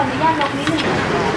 那你家着可弄